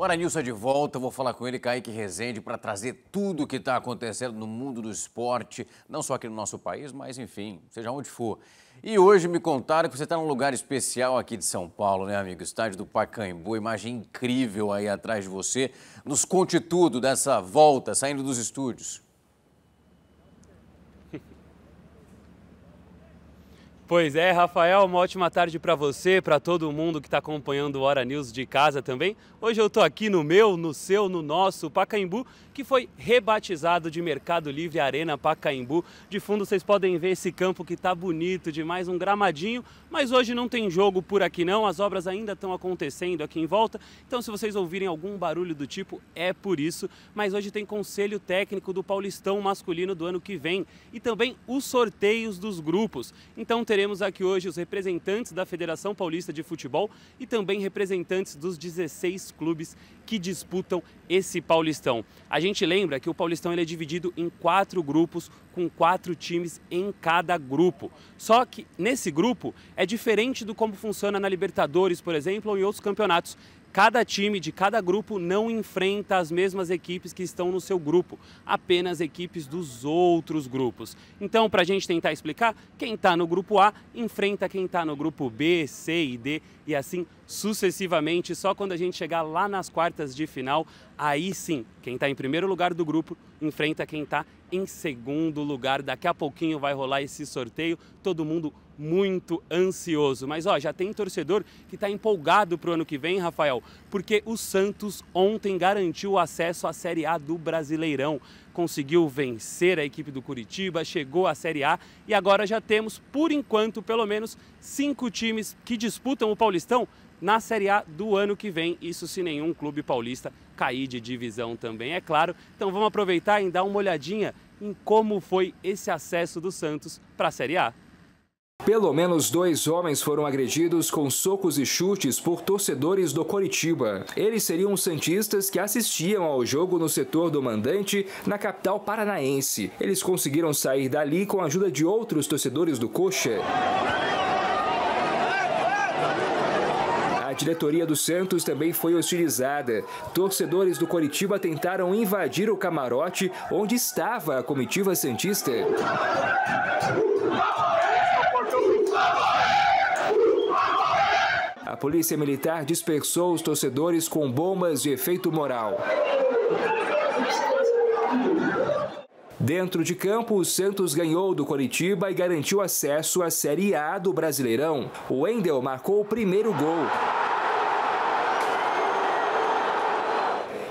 Hora Nilson é de volta, vou falar com ele, Kaique Rezende, para trazer tudo o que está acontecendo no mundo do esporte, não só aqui no nosso país, mas enfim, seja onde for. E hoje me contaram que você está num lugar especial aqui de São Paulo, né, amigo? Estádio do Pacaembu, imagem incrível aí atrás de você. Nos conte tudo dessa volta, saindo dos estúdios. Pois é, Rafael, uma ótima tarde para você, para todo mundo que está acompanhando o Hora News de casa também. Hoje eu estou aqui no meu, no seu, no nosso Pacaembu, que foi rebatizado de Mercado Livre Arena Pacaembu. De fundo vocês podem ver esse campo que está bonito demais, um gramadinho, mas hoje não tem jogo por aqui não, as obras ainda estão acontecendo aqui em volta, então se vocês ouvirem algum barulho do tipo, é por isso. Mas hoje tem conselho técnico do Paulistão masculino do ano que vem e também os sorteios dos grupos. Então teremos aqui hoje os representantes da Federação Paulista de Futebol e também representantes dos 16 clubes que disputam esse Paulistão. A gente lembra que o Paulistão ele é dividido em quatro grupos, com quatro times em cada grupo. Só que nesse grupo é diferente do como funciona na Libertadores, por exemplo, ou em outros campeonatos cada time de cada grupo não enfrenta as mesmas equipes que estão no seu grupo, apenas equipes dos outros grupos. Então, para a gente tentar explicar, quem está no grupo A enfrenta quem está no grupo B, C e D e assim sucessivamente. Só quando a gente chegar lá nas quartas de final, aí sim, quem está em primeiro lugar do grupo enfrenta quem está em segundo lugar. Daqui a pouquinho vai rolar esse sorteio, todo mundo muito ansioso. Mas ó, já tem torcedor que está empolgado para o ano que vem, Rafael, porque o Santos ontem garantiu o acesso à Série A do Brasileirão. Conseguiu vencer a equipe do Curitiba, chegou à Série A e agora já temos, por enquanto, pelo menos cinco times que disputam o Paulistão na Série A do ano que vem. Isso se nenhum clube paulista cair de divisão também, é claro. Então vamos aproveitar e dar uma olhadinha em como foi esse acesso do Santos para a Série A. Pelo menos dois homens foram agredidos com socos e chutes por torcedores do Coritiba. Eles seriam santistas que assistiam ao jogo no setor do mandante, na capital paranaense. Eles conseguiram sair dali com a ajuda de outros torcedores do Coxa. A diretoria do Santos também foi hostilizada. Torcedores do Coritiba tentaram invadir o camarote onde estava a comitiva santista. A polícia militar dispersou os torcedores com bombas de efeito moral. Dentro de campo, o Santos ganhou do Coritiba e garantiu acesso à Série A do Brasileirão. O Wendel marcou o primeiro gol.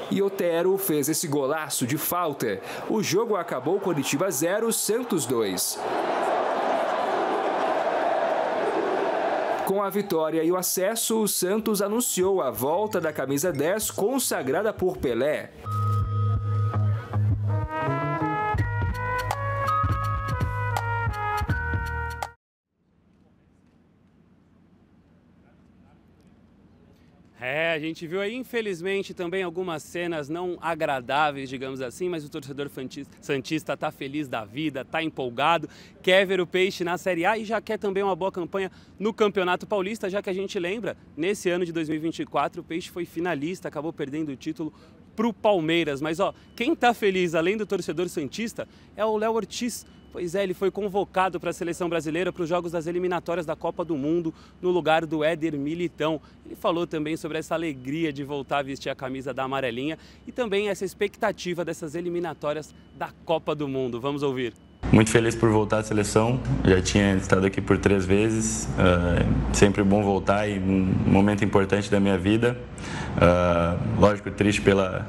E Otero fez esse golaço de falta. O jogo acabou Coritiba 0, Santos 2. Com a vitória e o acesso, o Santos anunciou a volta da camisa 10 consagrada por Pelé. É, a gente viu aí, infelizmente, também algumas cenas não agradáveis, digamos assim, mas o torcedor Santista está feliz da vida, está empolgado, quer ver o Peixe na Série A e já quer também uma boa campanha no Campeonato Paulista, já que a gente lembra, nesse ano de 2024, o Peixe foi finalista, acabou perdendo o título para o Palmeiras. Mas, ó, quem está feliz, além do torcedor Santista, é o Léo Ortiz, Pois é, ele foi convocado para a seleção brasileira para os jogos das eliminatórias da Copa do Mundo, no lugar do Éder Militão. Ele falou também sobre essa alegria de voltar a vestir a camisa da amarelinha e também essa expectativa dessas eliminatórias da Copa do Mundo. Vamos ouvir. Muito feliz por voltar à seleção, já tinha estado aqui por três vezes, uh, sempre bom voltar e um momento importante da minha vida. Uh, lógico, triste pela,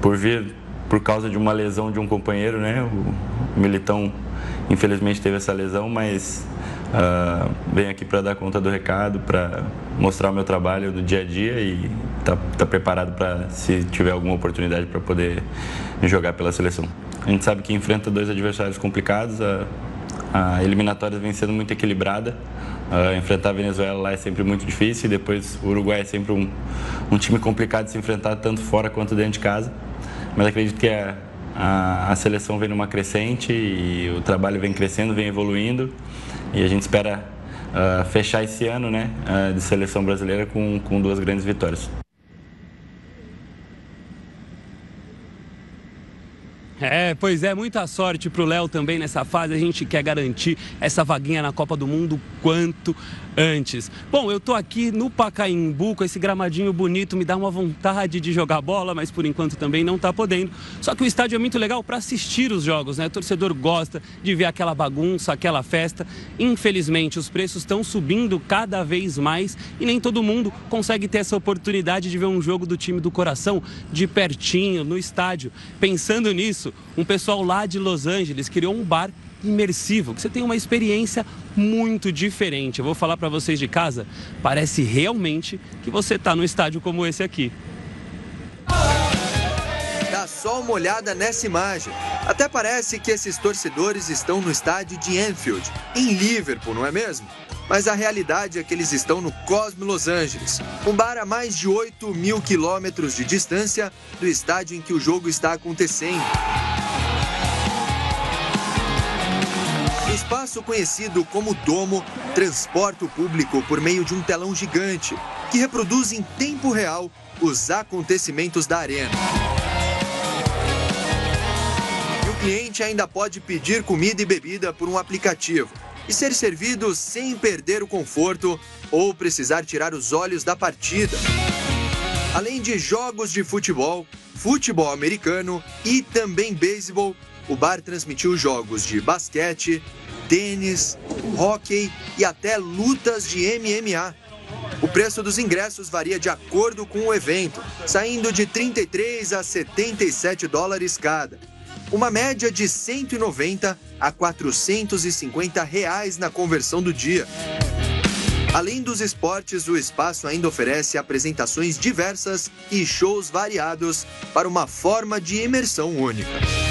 por vir por causa de uma lesão de um companheiro, né? O Militão infelizmente teve essa lesão, mas uh, venho aqui para dar conta do recado, para mostrar o meu trabalho do dia a dia e tá, tá preparado para se tiver alguma oportunidade para poder jogar pela seleção. A gente sabe que enfrenta dois adversários complicados, a, a eliminatória vem sendo muito equilibrada. Uh, enfrentar a Venezuela lá é sempre muito difícil, e depois o Uruguai é sempre um, um time complicado de se enfrentar tanto fora quanto dentro de casa. Mas acredito que a, a, a seleção vem numa crescente e o trabalho vem crescendo, vem evoluindo e a gente espera uh, fechar esse ano né, uh, de seleção brasileira com, com duas grandes vitórias. É, pois é, muita sorte para o Léo também nessa fase. A gente quer garantir essa vaguinha na Copa do Mundo quanto antes. Bom, eu tô aqui no Pacaembu com esse gramadinho bonito, me dá uma vontade de jogar bola, mas por enquanto também não tá podendo. Só que o estádio é muito legal para assistir os jogos, né? O torcedor gosta de ver aquela bagunça, aquela festa. Infelizmente, os preços estão subindo cada vez mais e nem todo mundo consegue ter essa oportunidade de ver um jogo do time do coração de pertinho, no estádio. Pensando nisso, um pessoal lá de Los Angeles criou um bar imersivo, que você tem uma experiência muito diferente. Eu vou falar para vocês de casa, parece realmente que você está num estádio como esse aqui. Dá só uma olhada nessa imagem. Até parece que esses torcedores estão no estádio de Anfield, em Liverpool, não é mesmo? Mas a realidade é que eles estão no Cosmo Los Angeles, um bar a mais de 8 mil quilômetros de distância do estádio em que o jogo está acontecendo. Espaço conhecido como Domo transporta o público por meio de um telão gigante que reproduz em tempo real os acontecimentos da arena. E o cliente ainda pode pedir comida e bebida por um aplicativo e ser servido sem perder o conforto ou precisar tirar os olhos da partida. Além de jogos de futebol, futebol americano e também beisebol, o bar transmitiu jogos de basquete, tênis, hóquei e até lutas de MMA. O preço dos ingressos varia de acordo com o evento, saindo de 33 a 77 dólares cada. Uma média de 190 a 450 reais na conversão do dia. Além dos esportes, o espaço ainda oferece apresentações diversas e shows variados para uma forma de imersão única.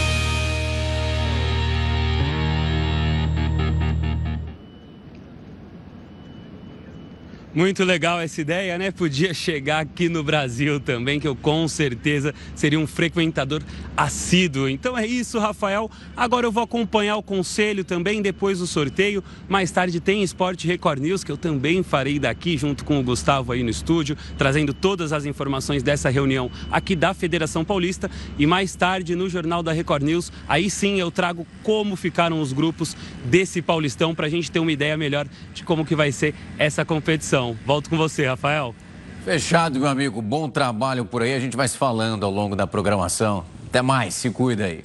Muito legal essa ideia, né? Podia chegar aqui no Brasil também, que eu com certeza seria um frequentador assíduo. Então é isso, Rafael. Agora eu vou acompanhar o conselho também depois do sorteio. Mais tarde tem Esporte Record News, que eu também farei daqui junto com o Gustavo aí no estúdio, trazendo todas as informações dessa reunião aqui da Federação Paulista. E mais tarde no Jornal da Record News, aí sim eu trago como ficaram os grupos desse Paulistão para a gente ter uma ideia melhor de como que vai ser essa competição. Volto com você, Rafael. Fechado, meu amigo. Bom trabalho por aí. A gente vai se falando ao longo da programação. Até mais. Se cuida aí.